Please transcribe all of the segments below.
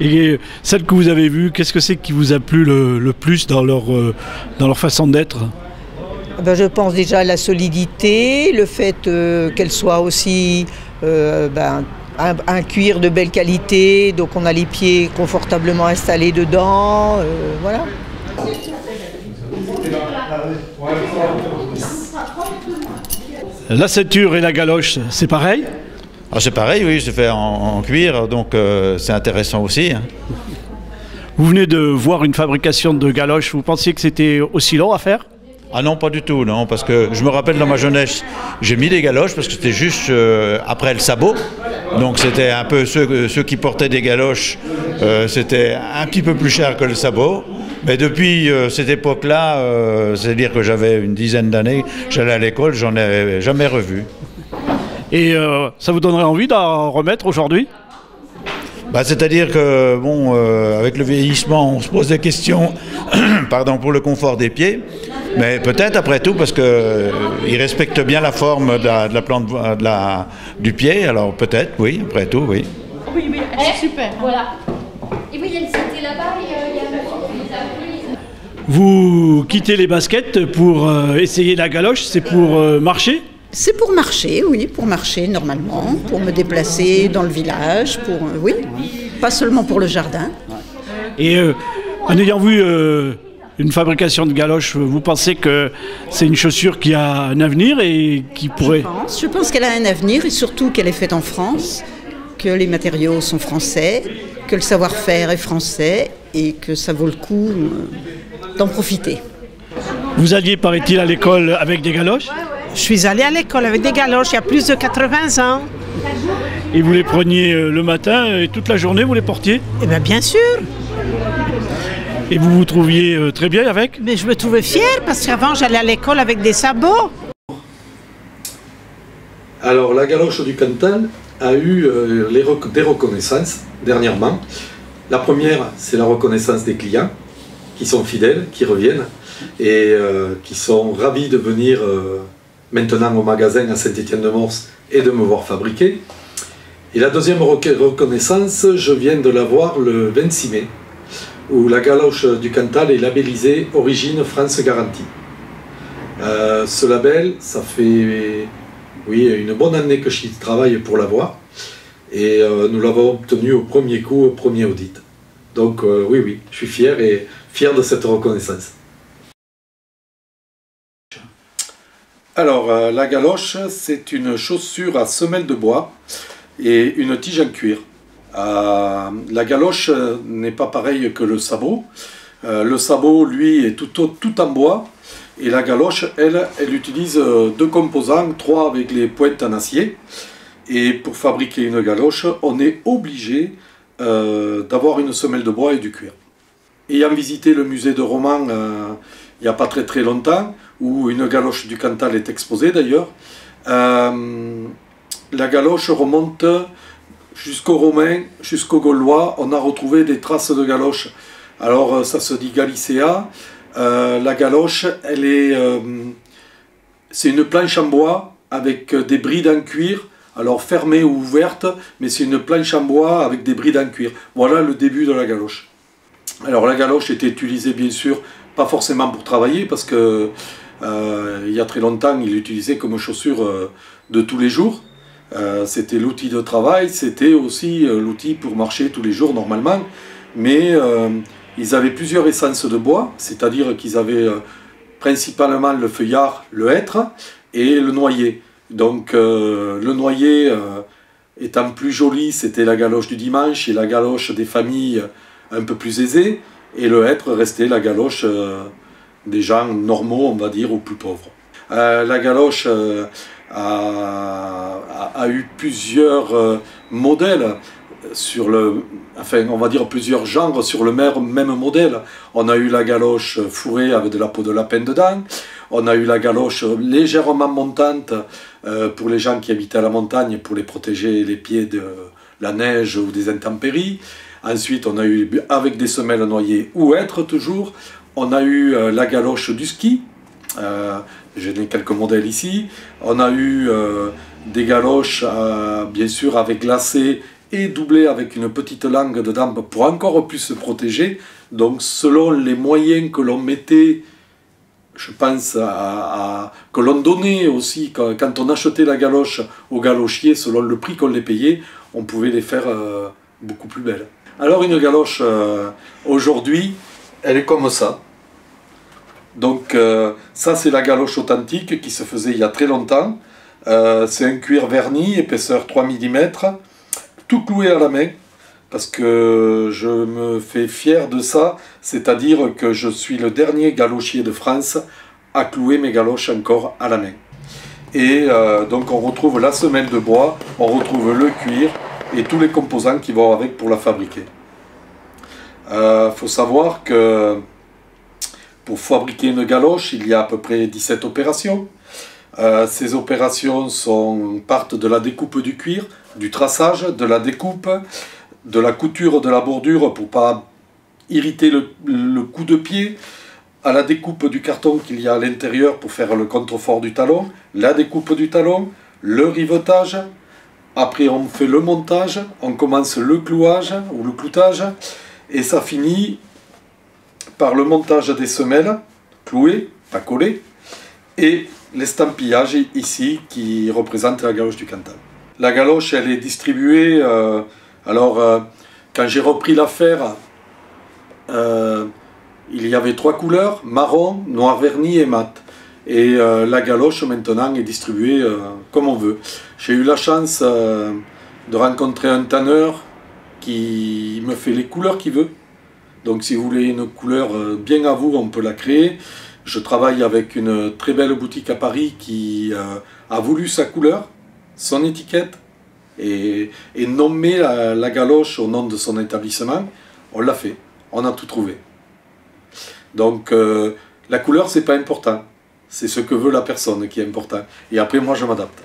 Et celle que vous avez vue, qu'est-ce que c'est qui vous a plu le, plus dans leur, euh, dans leur façon d'être? Ah ben, Je pense déjà à la solidité, le fait euh, qu'elle soit aussi euh, ben, un, cuir de belle qualité, donc on a les pieds confortablement installés dedans, voilà. La ceinture et la galoche, c'est pareil? Ah, c'est pareil, oui, c'est fait en, cuir, donc euh, c'est intéressant aussi. Hein. Vous venez de voir une fabrication de galoches, vous pensiez que c'était aussi long à faire? Ah non, pas du tout, non, parce que je me rappelle dans ma jeunesse, j'ai mis des galoches parce que c'était juste euh, après le sabot. Donc c'était un peu ceux, ceux, qui portaient des galoches, euh, c'était un petit peu plus cher que le sabot. Mais depuis cette époque-là, c'est-à-dire que j'avais une dizaine d'années, j'allais à l'école, j'en ai jamais revu. Et euh, ça vous donnerait envie d'en remettre aujourd'hui? Bah, C'est-à-dire que, bon, euh, avec le vieillissement, on se pose des questions pardon, pour le confort des pieds. Mais peut-être après tout, parce qu'il euh, respecte bien la forme de la, plante de la, du pied, alors peut-être, oui, après tout, oui. Oui, oui, c'est super. Voilà. Et oui, il y a une là-bas, il y a, Vous quittez les baskets pour essayer la galoche, c'est pour marcher? C'est pour marcher, oui, pour marcher normalement, pour me déplacer dans le village, pour euh, oui, pas seulement pour le jardin. Et euh, en ayant vu euh, une fabrication de galoches, vous pensez que c'est une chaussure qui a un avenir et qui pourrait. Je pense, qu'elle a un avenir et surtout qu'elle est faite en France, que les matériaux sont français, que le savoir-faire est français et que ça vaut le coup d'en profiter. Vous alliez, paraît-il, à l'école avec des galoches? Je suis allée à l'école avec des galoches il y a plus de 80 ans. Et vous les preniez euh, le matin et toute la journée, vous les portiez Eh bien, bien sûr. Et vous vous trouviez euh, très bien avec Mais je me trouvais fière parce qu'avant j'allais à l'école avec des sabots. Alors la galoche du Cantal a eu euh, des reconnaissances dernièrement. La première, c'est la reconnaissance des clients qui sont fidèles, qui reviennent et qui sont ravis de venir maintenant au magasin à Saint-Étienne-de-Mors et de me voir fabriquer. Et la deuxième reconnaissance, je viens de la voir le 26 mai, où la galoche du Cantal est labellisée Origine France Garantie. Euh, ce label, ça fait oui, une bonne année que je travaille pour l'avoir, et euh, nous l'avons obtenu au premier coup, au premier audit. Donc euh, oui, oui, je suis fier et fier de cette reconnaissance. Alors, euh, la galoche, c'est une chaussure à semelle de bois et une tige en cuir. Euh, la galoche n'est pas pareille que le sabot. Euh, le sabot, lui, est tout, tout, en bois. Et la galoche, elle, elle utilise deux composants, trois avec les pointes en acier. Et pour fabriquer une galoche, on est obligé d'avoir une semelle de bois et du cuir. Ayant visité le musée de Romans il n'y a pas très très longtemps, où une galoche du Cantal est exposée d'ailleurs. Euh, la galoche remonte jusqu'aux Romains, jusqu'aux Gaulois. On a retrouvé des traces de galoche. Alors euh, ça se dit Galicea. Euh, la galoche, elle est, c'est une planche en bois avec des brides en cuir. Alors fermée ou ouverte, mais c'est une planche en bois avec des brides en cuir. Voilà le début de la galoche. Alors la galoche était utilisée bien sûr pas forcément pour travailler parce que euh, il y a très longtemps, il l'utilisait comme chaussure euh, de tous les jours. Euh, c'était l'outil de travail, c'était aussi l'outil pour marcher tous les jours normalement. Mais ils avaient plusieurs essences de bois, c'est-à-dire qu'ils avaient principalement le feuillard, le hêtre et le noyer. Donc le noyer étant plus jolie, c'était la galoche du dimanche et la galoche des familles un peu plus aisées, et le hêtre restait la galoche euh, des gens normaux, on va dire, ou plus pauvres. Euh, la galoche euh, a, eu plusieurs modèles sur le, enfin on va dire plusieurs genres sur le même modèle. On a eu la galoche fourrée avec de la peau de lapin dedans, on a eu la galoche légèrement montante pour les gens qui habitaient à la montagne pour les protéger les pieds de la neige ou des intempéries. Ensuite, on a eu avec des semelles noyées ou être toujours. On a eu euh, la galoche du ski. Euh, J'ai quelques modèles ici. On a eu euh, des galoches, bien sûr, avec glacé et doublées avec une petite langue dedans pour encore plus se protéger. Donc, selon les moyens que l'on mettait, je pense à, que l'on donnait aussi quand, on achetait la galoche aux galochiers, selon le prix qu'on les payait, on pouvait les faire beaucoup plus belles. Alors une galoche euh, aujourd'hui, elle est comme ça. Donc euh, ça c'est la galoche authentique qui se faisait il y a très longtemps. Euh, c'est un cuir verni, épaisseur 3 mm, tout cloué à la main, parce que je me fais fier de ça, c'est-à-dire que je suis le dernier galochier de France à clouer mes galoches encore à la main. Et donc on retrouve la semelle de bois, on retrouve le cuir, et tous les composants qui vont avec pour la fabriquer. Il euh, faut savoir que pour fabriquer une galoche, il y a à peu près 17 opérations. Euh, ces opérations sont, partent de la découpe du cuir, du traçage, de la découpe, de la couture de la bordure pour pas irriter le, le coup de pied, à la découpe du carton qu'il y a à l'intérieur pour faire le contrefort du talon, la découpe du talon, le rivetage, après, on fait le montage, on commence le clouage ou le cloutage, et ça finit par le montage des semelles, clouées, pas collées, et l'estampillage ici qui représente la galoche du Cantal. La galoche, elle est distribuée. Euh, alors, euh, quand j'ai repris l'affaire, euh, il y avait trois couleurs marron, noir verni et mat. Et euh, la galoche maintenant est distribuée euh, comme on veut. J'ai eu la chance euh, de rencontrer un tanneur qui me fait les couleurs qu'il veut. Donc si vous voulez une couleur bien à vous, on peut la créer. Je travaille avec une très belle boutique à Paris qui a voulu sa couleur, son étiquette, et, nommer la, la, galoche au nom de son établissement. On l'a fait, on a tout trouvé. Donc la couleur, c'est pas important. C'est ce que veut la personne qui est important. Et après, moi, je m'adapte.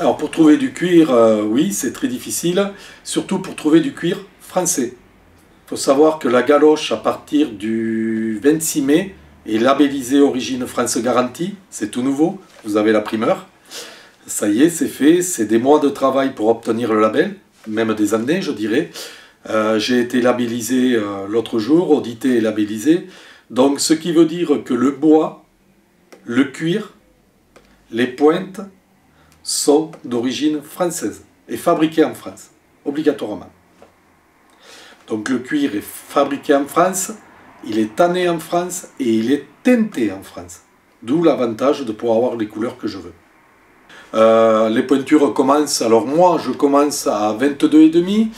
Alors, pour trouver du cuir, euh, oui, c'est très difficile, surtout pour trouver du cuir français. Il faut savoir que la galoche, à partir du 26 mai, est labellisée Origine France Garantie. C'est tout nouveau, vous avez la primeur. Ça y est, c'est fait. C'est des mois de travail pour obtenir le label, même des années, je dirais. Euh, j'ai été labellisé euh, l'autre jour, audité et labellisé. Donc, ce qui veut dire que le bois le cuir, les pointes sont d'origine française et fabriquées en France, obligatoirement. Donc le cuir est fabriqué en France, il est tanné en France et il est teinté en France. D'où l'avantage de pouvoir avoir les couleurs que je veux. Euh, les pointures commencent, alors moi je commence à 22,5.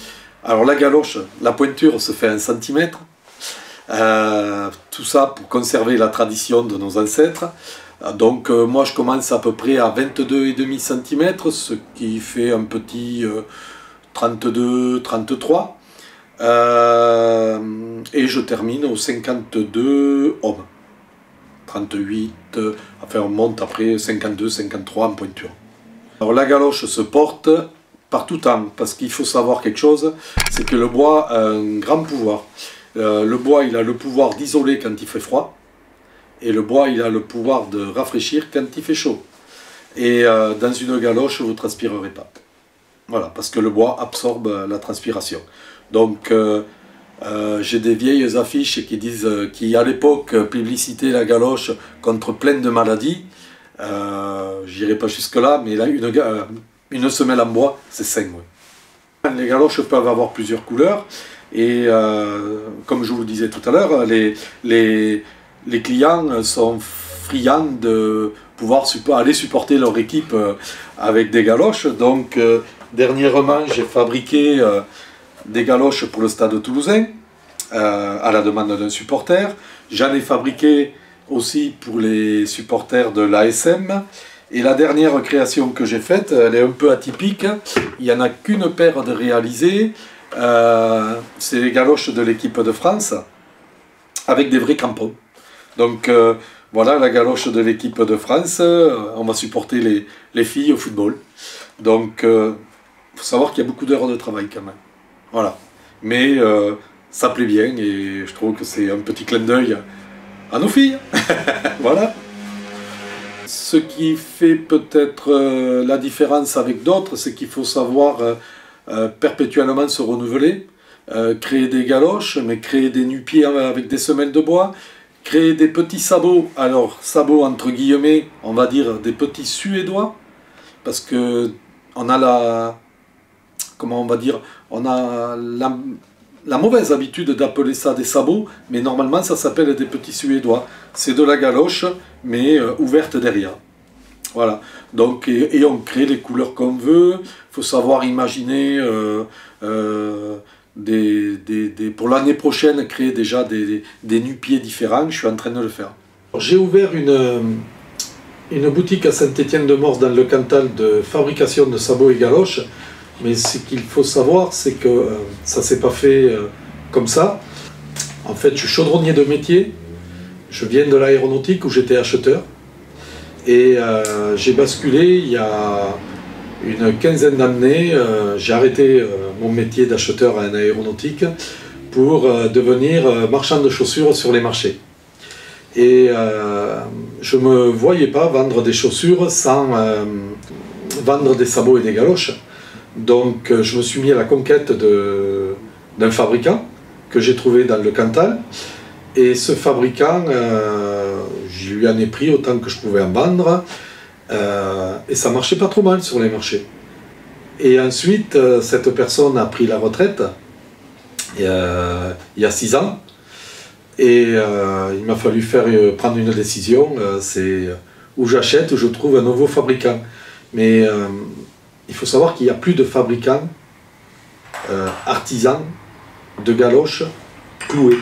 Alors la galoche, la pointure se fait un centimètre. Euh, tout ça pour conserver la tradition de nos ancêtres. Euh, donc euh, moi je commence à peu près à 22,5 cm, ce qui fait un petit 32, 33. et je termine au 52 hommes. 38, enfin on monte après 52, 53 en pointure. Alors la galoche se porte par tout temps, parce qu'il faut savoir quelque chose, c'est que le bois a un grand pouvoir. Euh, le bois, il a le pouvoir d'isoler quand il fait froid, et le bois, il a le pouvoir de rafraîchir quand il fait chaud. Et euh, dans une galoche, vous ne transpirerez pas. Voilà, parce que le bois absorbe la transpiration. Donc, euh, j'ai des vieilles affiches qui disent, qui à l'époque publicitaient la galoche contre plein de maladies. J'irai pas jusque-là, mais là, une, semelle en bois, c'est sain. Les galoches peuvent avoir plusieurs couleurs. Et euh, comme je vous le disais tout à l'heure, les, les, les, clients sont friands de pouvoir aller supporter leur équipe euh, avec des galoches. Donc euh, dernièrement, j'ai fabriqué des galoches pour le stade toulousain, à la demande d'un supporter. J'en ai fabriqué aussi pour les supporters de l'ASM. Et la dernière création que j'ai faite, elle est un peu atypique. Il n'y en a qu'une paire de réalisées. Euh, c'est les galoches de l'équipe de France avec des vrais crampons. Donc euh, voilà la galoche de l'équipe de France. Euh, on va supporter les, les filles au football. Donc il faut savoir qu'il y a beaucoup d'heures de travail quand même. Voilà. Mais ça plaît bien et je trouve que c'est un petit clin d'œil à nos filles. voilà. Ce qui fait peut-être la différence avec d'autres, c'est qu'il faut savoir perpétuellement se renouveler. Euh, créer des galoches, mais créer des nu-pieds avec des semelles de bois, créer des petits sabots, alors sabots entre guillemets, on va dire des petits suédois, parce que on a la, comment on va dire, on a la, mauvaise habitude d'appeler ça des sabots, mais normalement ça s'appelle des petits suédois. C'est de la galoche, mais euh, ouverte derrière. Voilà. Donc, et, on crée les couleurs qu'on veut. Il faut savoir imaginer euh, des, pour l'année prochaine, créer déjà des, des nu-pieds différents. Je suis en train de le faire. J'ai ouvert une, une boutique à Saint-Étienne-de-Morse dans le Cantal de fabrication de sabots et galoches. Mais ce qu'il faut savoir, c'est que euh, ça s'est pas fait euh, comme ça. En fait, je suis chaudronnier de métier. Je viens de l'aéronautique où j'étais acheteur. Et euh, j'ai basculé il y a une quinzaine d'années, euh, j'ai arrêté euh, mon métier d'acheteur en aéronautique pour devenir marchand de chaussures sur les marchés. Et je ne me voyais pas vendre des chaussures sans vendre des sabots et des galoches. Donc je me suis mis à la conquête d'un fabricant que j'ai trouvé dans le Cantal. Et ce fabricant, lui en ai pris autant que je pouvais en vendre. Euh, et ça marchait pas trop mal sur les marchés. Et ensuite, euh, cette personne a pris la retraite euh, il y a six ans. Et il m'a fallu faire, prendre une décision, c'est où j'achète, où je trouve un nouveau fabricant. Mais il faut savoir qu'il n'y a plus de fabricants artisans de galoches clouées.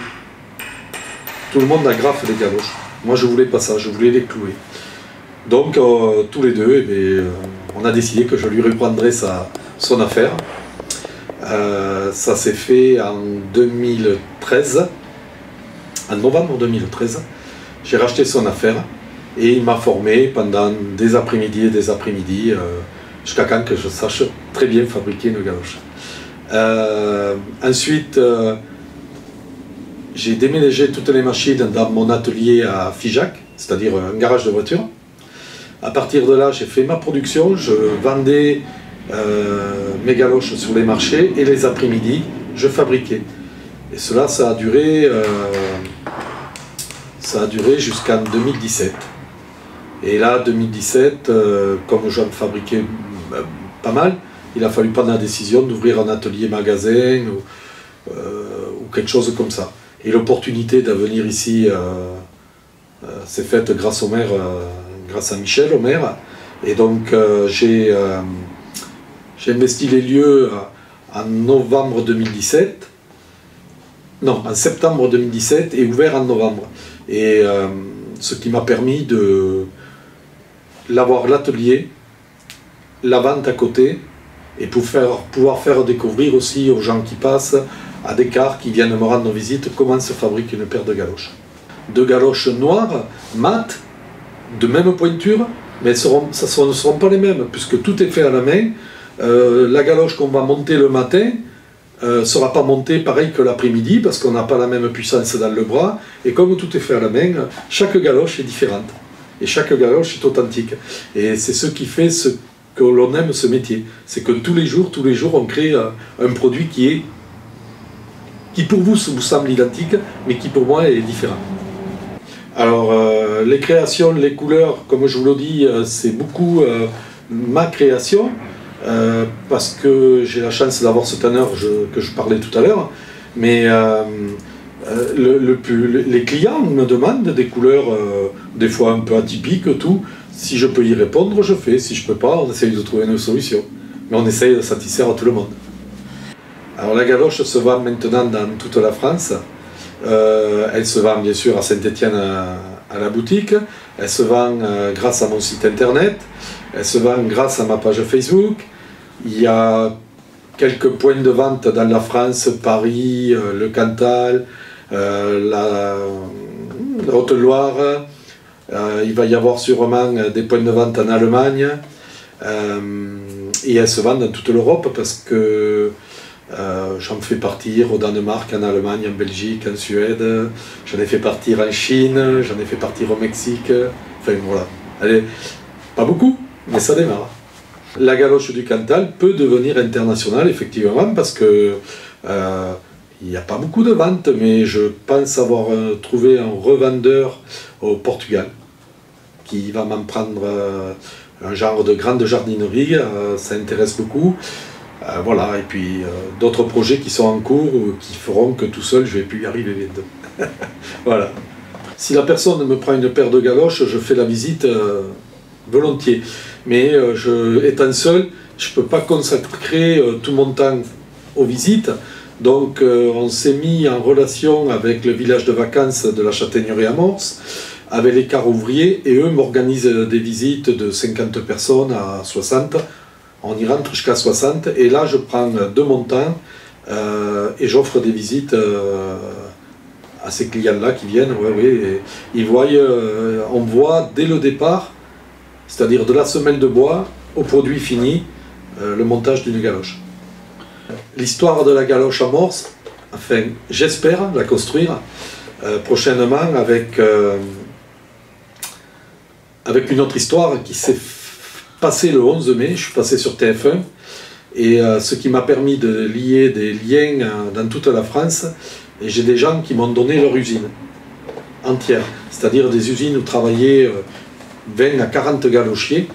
Tout le monde agrafe les galoches. Moi, je voulais pas ça, je voulais les clouer. Donc, euh, tous les deux, eh euh, on a décidé que je lui reprendrais sa, son affaire. Euh, ça s'est fait en 2013, en novembre 2013. J'ai racheté son affaire et il m'a formé pendant des après-midi et des après-midi jusqu'à quand que je sache très bien fabriquer une galoche. ensuite, j'ai déménagé toutes les machines dans mon atelier à Figeac, c'est-à-dire un garage de voiture. À partir de là, j'ai fait ma production, je vendais euh, mes galoches sur les marchés et les après-midi, je fabriquais. Et cela, ça a duré, euh, duré jusqu'en 2017. Et là, 2017, euh, comme j'en fabriquais pas mal, il a fallu prendre la décision d'ouvrir un atelier magasin ou, quelque chose comme ça. Et l'opportunité de venir ici s'est faite grâce au maire grâce à Michel, au maire. Et donc euh, euh, j'ai investi les lieux en novembre 2017, non, en septembre 2017 et ouvert en novembre. Et euh, ce qui m'a permis de l'avoir l'atelier, la vente à côté, et pour faire, pouvoir faire découvrir aussi aux gens qui passent, à des cars qui viennent me rendre visite, comment se fabrique une paire de galoches. Deux galoches noires, mates, de même pointure, mais seront, ça ne seront pas les mêmes, puisque tout est fait à la main. Euh, la galoche qu'on va monter le matin ne euh, sera pas montée pareil que l'après-midi, parce qu'on n'a pas la même puissance dans le bras. Et comme tout est fait à la main, chaque galoche est différente. Et chaque galoche est authentique. Et c'est ce qui fait que l'on aime ce métier. C'est que tous les jours, tous les jours, on crée euh, un produit qui est qui pour vous vous semble identique, mais qui pour moi est différent. Alors, euh, les créations, les couleurs, comme je vous le dis, euh, c'est beaucoup euh, ma création, parce que j'ai la chance d'avoir ce tanneur que je parlais tout à l'heure, mais le, les clients me demandent des couleurs, des fois un peu atypiques, tout. Si je peux y répondre, je fais. Si je peux pas, on essaye de trouver une solution. mais on essaye de satisfaire tout le monde. Alors la galoche se vend maintenant dans toute la France. Euh, elle se vend bien sûr à Saint-Étienne à, la boutique. Elle se vend euh, grâce à mon site internet. Elle se vend grâce à ma page Facebook. Il y a quelques points de vente dans la France, Paris, euh, le Cantal, la, Haute-Loire. il va y avoir sûrement des points de vente en Allemagne. et elles se vendent dans toute l'Europe parce que euh, j'en fais partir au Danemark, en Allemagne, en Belgique, en Suède. J'en ai fait partir en Chine, j'en ai fait partir au Mexique. Enfin voilà. Allez, pas beaucoup, mais ça démarre. La galoche du Cantal peut devenir internationale, effectivement, parce que euh, il n'y a pas beaucoup de ventes, mais je pense avoir euh, trouvé un revendeur au Portugal qui va m'en prendre un genre de grande jardinerie. ça intéresse beaucoup. Euh, voilà, et puis euh, d'autres projets qui sont en cours ou qui feront que tout seul je vais plus y arriver voilà. Si la personne me prend une paire de galoches, je fais la visite euh, volontiers. Mais je, étant seul, je ne peux pas consacrer tout mon temps aux visites. Donc on s'est mis en relation avec le village de vacances de la Châtaignerie à Morse, avec les cars ouvriers, et eux m'organisent des visites de 50 personnes à 60 on y rentre jusqu'à 60, et là je prends deux montants euh, et j'offre des visites euh, à ces clients-là qui viennent. Ils voient, euh, on voit dès le départ, c'est-à-dire de la semelle de bois au produit fini, le montage d'une galoche. L'histoire de la galoche à morse, enfin j'espère la construire prochainement avec, avec une autre histoire qui s'est passé le 11 mai, je suis passé sur TF1, et euh, ce qui m'a permis de lier des liens euh, dans toute la France, et j'ai des gens qui m'ont donné leur usine entière, c'est-à-dire des usines où travaillaient 20 euh, à 40 galochiers.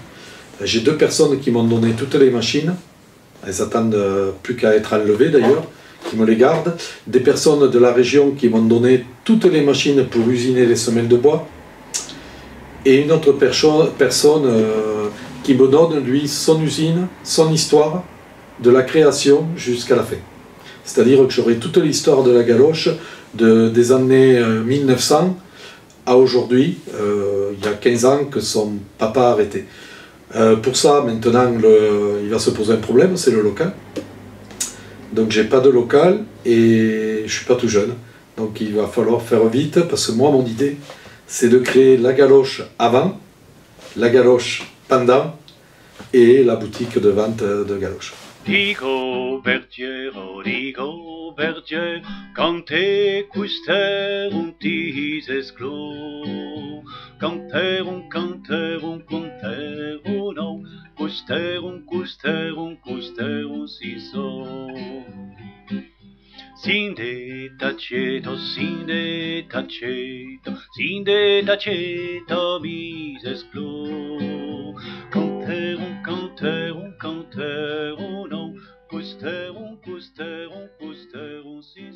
J'ai deux personnes qui m'ont donné toutes les machines, elles attendent plus qu'à être enlevées d'ailleurs, qui me les gardent. Des personnes de la région qui m'ont donné toutes les machines pour usiner les semelles de bois. Et une autre personne qui me donne, lui, son usine, son histoire, de la création jusqu'à la fin. C'est-à-dire que j'aurai toute l'histoire de la galoche de, des années 1900 euh, à aujourd'hui, euh, il y a 15 ans que son papa a arrêté. Euh, pour ça, maintenant, il va se poser un problème, c'est le local. Donc j'ai pas de local et je suis pas tout jeune. Donc il va falloir faire vite parce que moi, mon idée, c'est de créer la galoche avant, la galoche pendant et la boutique de vente de galoches. Digo bertiero, digo bertier, canter custer un tis esclo. Canter un canter un canter un non, un custer un siso. Sinde taceto, sinde taceto, sinde taceto mis esplo. Canteron, canteron, canteron, non, cousteron, cousteron, cousteron, si.